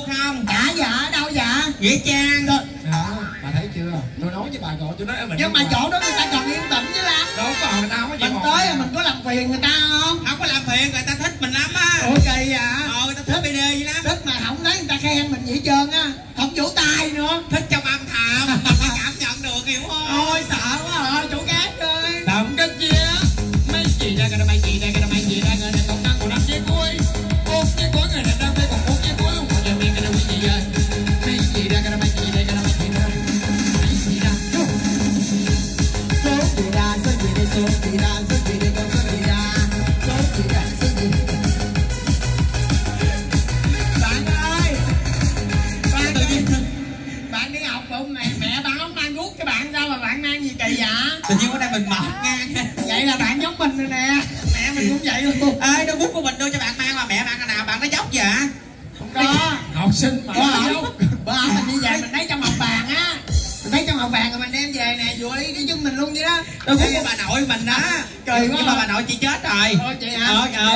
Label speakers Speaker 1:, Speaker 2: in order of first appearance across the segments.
Speaker 1: không?
Speaker 2: Dạ dạ đâu dạ?
Speaker 1: Nghĩa trang.
Speaker 3: Đó đó bà thấy chưa? Tôi nói với bà gọi tôi nói mình
Speaker 2: nhưng mà chỗ đó người ta còn yên tĩnh với lắm
Speaker 3: đâu có người ta không có gì
Speaker 2: mình tới mình có làm phiền người ta không?
Speaker 1: Không có làm phiền người ta thích mình lắm á.
Speaker 2: Ủa kỳ dạ
Speaker 1: ờ người ta thích bd vậy lắm
Speaker 2: thích mà không lấy người ta khen mình vậy trơn á. Không vỗ tay nữa.
Speaker 1: Thích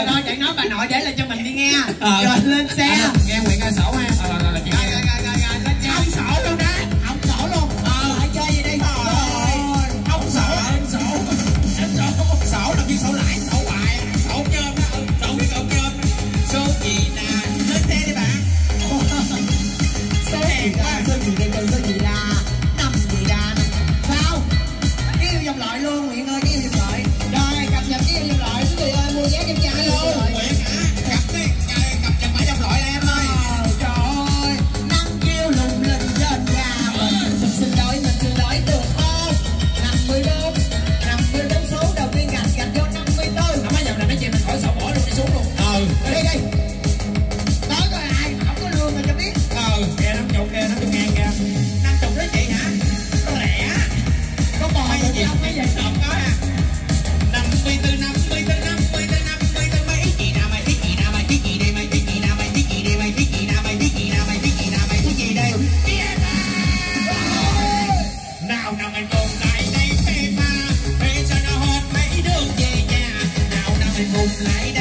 Speaker 2: thôi vậy nói bà nội để lại cho mình đi nghe.
Speaker 1: Ờ.
Speaker 2: Rồi lên xe. À.
Speaker 3: Nghe nguyện nghe sổ ha.
Speaker 2: Hãy subscribe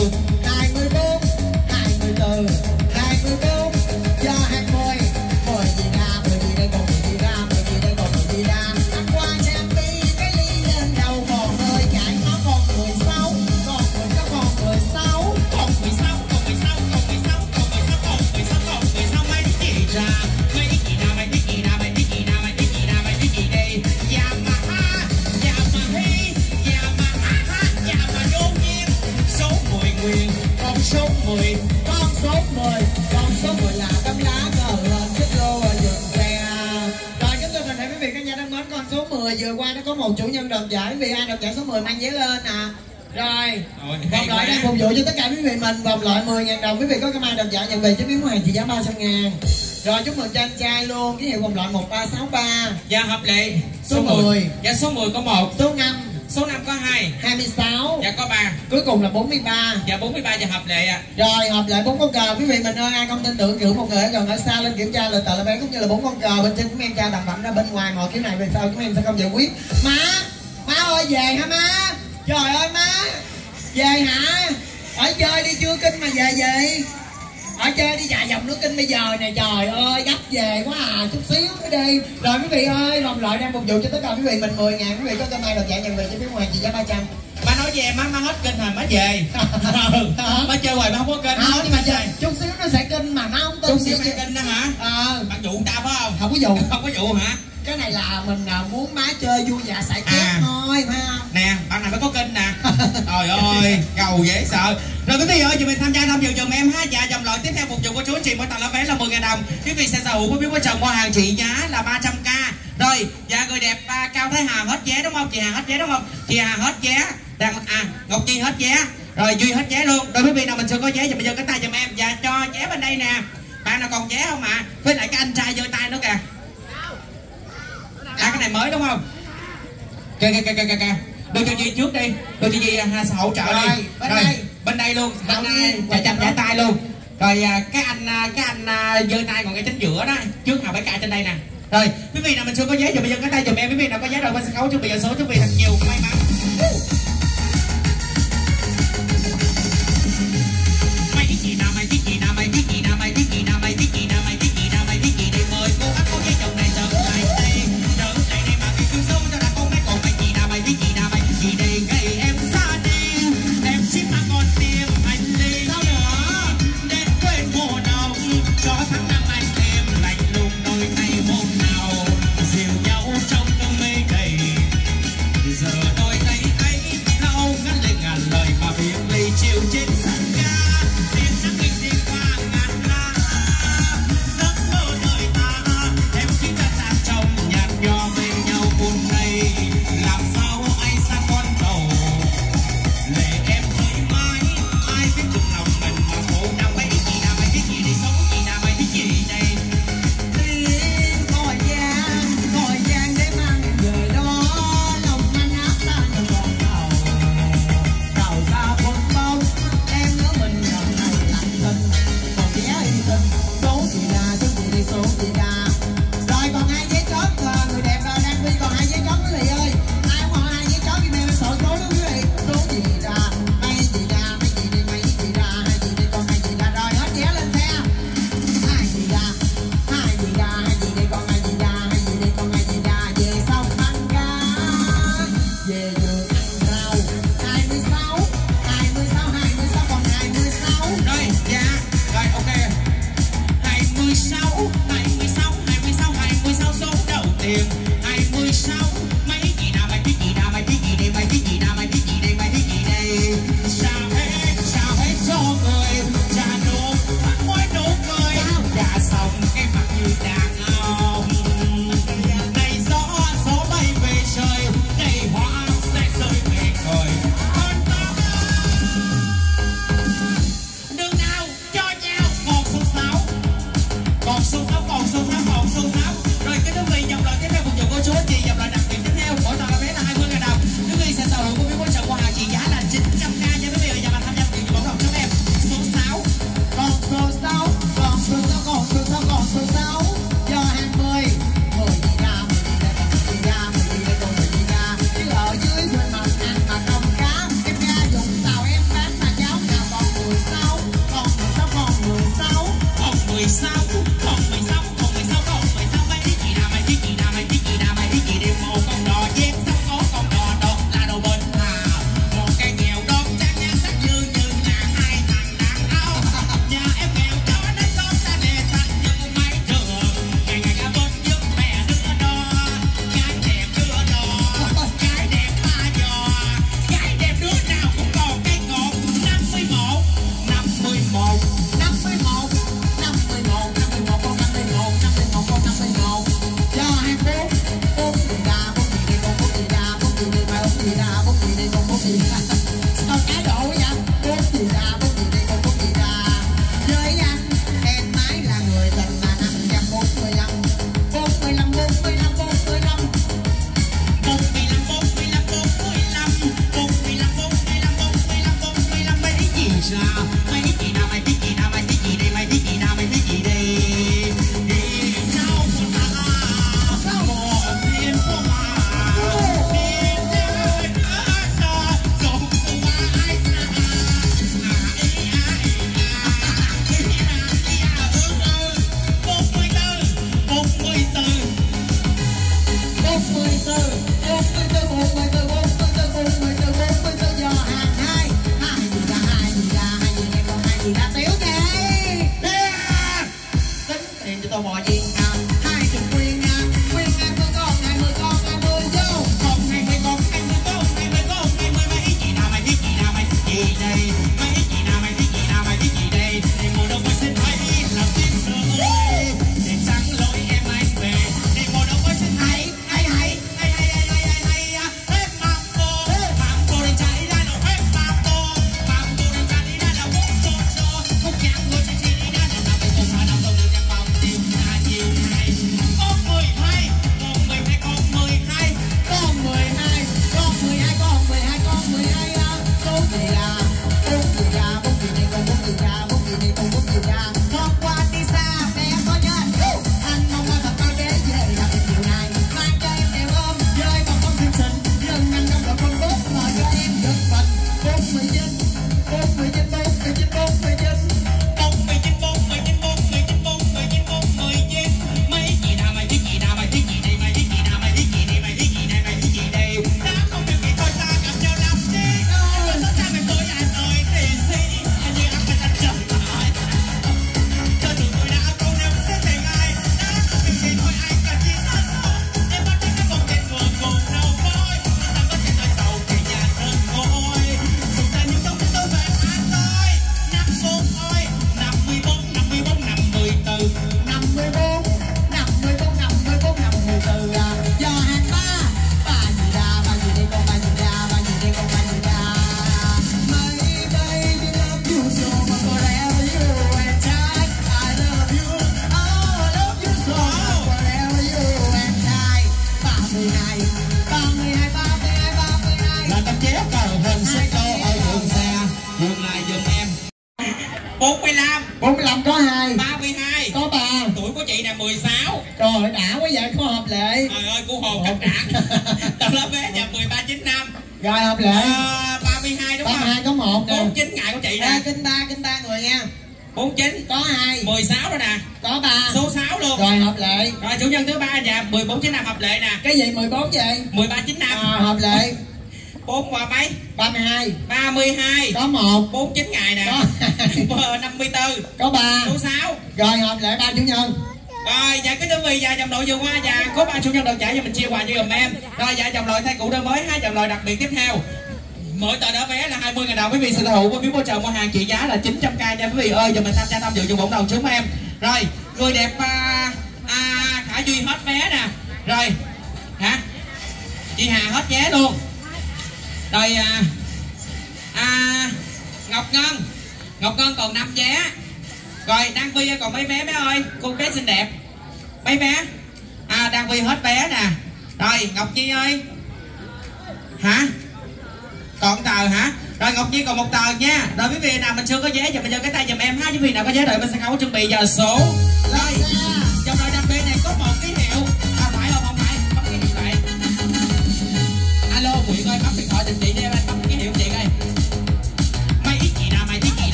Speaker 2: Thank you. Vừa qua nó có một chủ nhân đoạt giải vì ai đoạt giải số 10 mang giấy lên nè rồi
Speaker 1: Rồi,
Speaker 2: vòng loại đang phục vụ cho tất cả quý vị mình vòng loại 10.000 đồng quý vị có cái mai đoạt giải nhận về chiếc miếng hàng trị giá 300 ngàn. Rồi chúc mừng cho anh trai luôn ký hiệu vòng loại 1363
Speaker 1: Dạ hợp lệ.
Speaker 2: Số 10.
Speaker 1: Dạ số 10 có 1
Speaker 2: số 5
Speaker 1: Số 5 có 2
Speaker 2: 26
Speaker 1: Dạ có 3
Speaker 2: cuối cùng là 43
Speaker 1: Dạ 43 dạ hợp lệ ạ.
Speaker 2: Rồi hợp lại bốn con cờ. Quý vị mình ơi ai không tin tưởng cử một người ở gần ở xa lên kiểm tra lịch tờ là bé cũng như là bốn con cờ. Bên trên chúng em trao tặng phẩm ra bên ngoài mọi kiểu này về sau chúng em sẽ không giải quyết. Má má ơi về hả má? Trời ơi má. Về hả? Ở chơi đi chưa kinh mà về gì ở chơi đi dài dòng nước kinh bây giờ nè. Trời ơi gấp về quá à chút xíu nữa đi. Rồi quý vị ơi vòng loại đang phục vụ cho tất cả quý vị mình 10 ngàn. Quý vị có cơ may được giải nhận về cho phía ngoài trị giá 300
Speaker 1: Má nói về má má hết kinh rồi má về. Ừ. Má chơi hoài má không có kinh
Speaker 2: không nhưng mà chơi chút xíu nó sẽ kinh mà nó không tin
Speaker 1: Chút xíu
Speaker 2: gì
Speaker 1: má kinh đó hả?
Speaker 2: Ờ.
Speaker 1: Bạn dụ người ta phải không?
Speaker 2: Không có dụ
Speaker 1: Không có dụ hả
Speaker 2: cái này là mình à, muốn má chơi vui dạ xài chép
Speaker 1: À.
Speaker 2: thôi phải không?
Speaker 1: Nè bạn này mới có kinh nè. Trời ơi Gầu dễ sợ. Rồi quý vị ơi Chúng mình tham gia tham dự giùm em ha. Dạ dòng loại tiếp theo phục vụ của chú anh chị Mỗi tầng lá vé là 10 000 đồng. Quý vị sẽ sở hữu với biết của chồng mua hàng trị giá là 300k Rồi Dạ người đẹp à, Cao Thái Hà hết vé đúng không? Chị Hà hết vé đúng không? Chị Hà hết vé. Đang à Ngọc Chi hết vé. Rồi Duy hết vé luôn. Rồi quý vị nào mình chưa có vé Thì bây giờ cái tay giùm em. Dạ cho vé bên đây nè. Bạn nào còn vé không ạ? Với lại cái anh trai giơ tay nữa kìa À cái này mới đúng không? Kìa kìa kìa kìa kìa đưa cho Duy trước đi. Đưa cho Duy à, hỗ trợ
Speaker 2: Rồi,
Speaker 1: đi
Speaker 2: bên đây.
Speaker 1: bên đây luôn. Bên
Speaker 2: Hậu
Speaker 1: đây. chăm
Speaker 2: quay
Speaker 1: trả tay luôn. Rồi à, cái anh à, cái anh à, giơ tay còn cái chính giữa đó. Trước nào phải cài trên đây nè. Rồi quý vị nào mình chưa có giấy thì bây giờ cái tay giùm em. Quý vị nào có giấy rồi bên sân khấu chuẩn bị giờ số chuẩn bị thật nhiều may mắn 16 Trời ơi đã
Speaker 2: quá vậy có hợp lệ.
Speaker 1: Trời ơi của Hồ Cặp Trạc tập lớp vé nhập năm.
Speaker 2: Rồi hợp lệ.
Speaker 1: Ờ, à, 32 đúng
Speaker 2: 32
Speaker 1: không?
Speaker 2: 32 có 1 nè.
Speaker 1: 49 ngày của chị nè.
Speaker 2: À, Kinh ba kinh ba người nha.
Speaker 1: 49
Speaker 2: Có 2
Speaker 1: 16 đó nè.
Speaker 2: Có 3
Speaker 1: Số 6 luôn.
Speaker 2: Rồi hợp lệ.
Speaker 1: Rồi chủ nhân thứ ba nhà 1495 hợp lệ nè.
Speaker 2: Cái gì 14 gì?
Speaker 1: năm. Ờ,
Speaker 2: à, hợp lệ.
Speaker 1: 4 và mấy?
Speaker 2: 32
Speaker 1: 32
Speaker 2: Có 1
Speaker 1: 49 ngày nè.
Speaker 2: Có
Speaker 1: 54
Speaker 2: Có 3
Speaker 1: Số 6
Speaker 2: Rồi hợp lệ ba chủ nhân
Speaker 1: rồi dạ cái thưa vị dạ dòng đội vừa qua dạ có ba chủ nhân đội chạy cho mình chia quà cho giùm em. Rồi dạ dòng đội thay cũ đôi mới hai dòng đội đặc biệt tiếp theo. Mỗi tờ đỡ vé là 20 000 đồng. Quý vị sở hữu với phiếu hỗ trợ mua hàng trị giá là 900 k nha quý vị ơi. Giờ mình tham gia tham dự chung bổng đồng chúng em. Rồi người đẹp à, à, khả duy hết vé nè. Rồi hả? Chị hà hết vé luôn. Rồi à, à, ngọc ngân. Ngọc ngân còn năm vé rồi đang vi còn mấy bé bé ơi? Cô bé xinh đẹp. Mấy bé? À đăng vi hết bé nè. Rồi, ngọc nhi ơi. Hả? Còn tờ hả? Rồi, ngọc nhi, còn một tờ nha. Rồi, quý vị nào mình chưa có vé thì mình giơ cái tay giùm em ha. Chứ vị nào có vé đợi mình sẽ không có chuẩn bị giờ
Speaker 4: số. Rồi.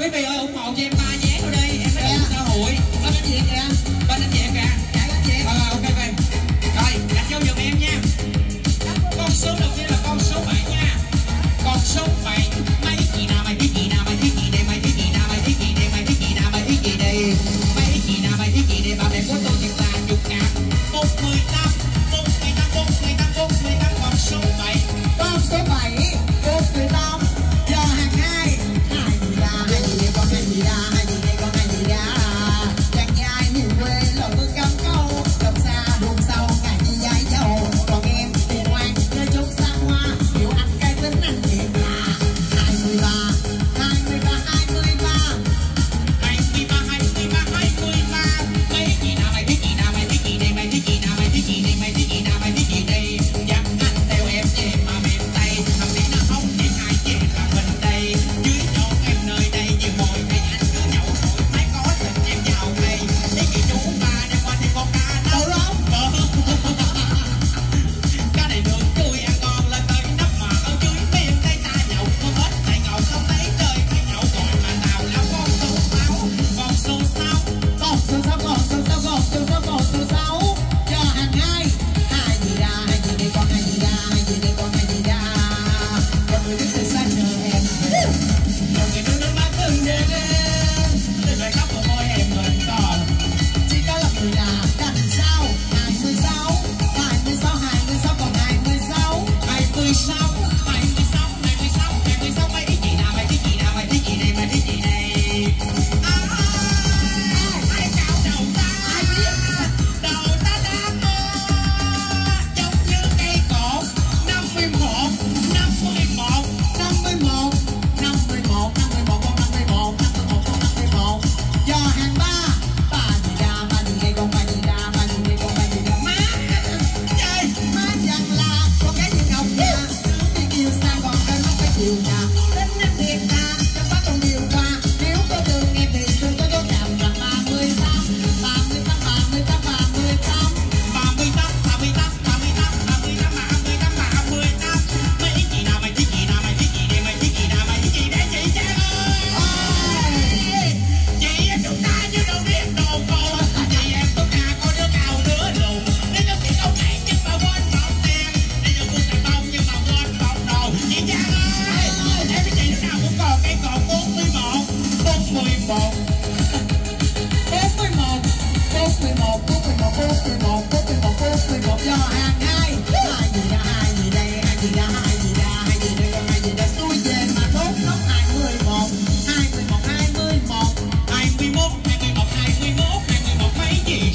Speaker 1: Muito bem, ó.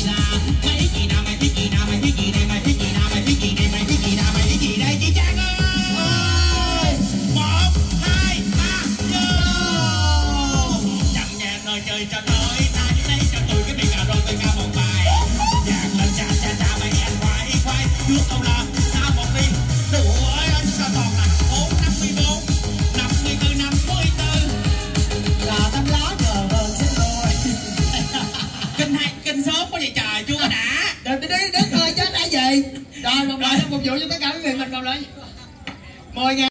Speaker 1: time.